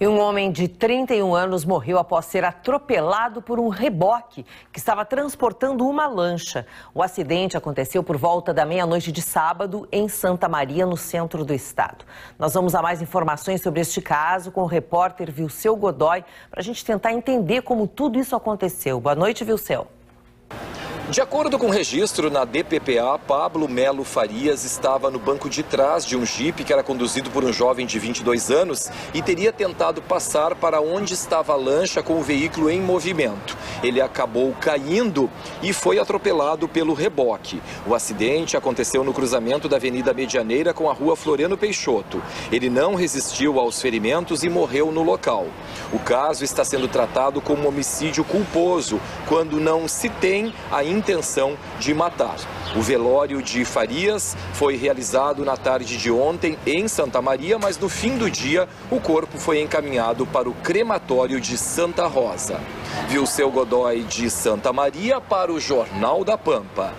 E um homem de 31 anos morreu após ser atropelado por um reboque que estava transportando uma lancha. O acidente aconteceu por volta da meia-noite de sábado em Santa Maria, no centro do estado. Nós vamos a mais informações sobre este caso com o repórter Vilceu Godoy para a gente tentar entender como tudo isso aconteceu. Boa noite, Vilceu. De acordo com o registro na DPPA, Pablo Melo Farias estava no banco de trás de um jipe que era conduzido por um jovem de 22 anos e teria tentado passar para onde estava a lancha com o veículo em movimento. Ele acabou caindo e foi atropelado pelo reboque. O acidente aconteceu no cruzamento da Avenida Medianeira com a rua Floriano Peixoto. Ele não resistiu aos ferimentos e morreu no local. O caso está sendo tratado como homicídio culposo, quando não se tem ainda intenção de matar. O velório de Farias foi realizado na tarde de ontem em Santa Maria, mas no fim do dia o corpo foi encaminhado para o crematório de Santa Rosa. Viu seu Godoy de Santa Maria para o Jornal da Pampa.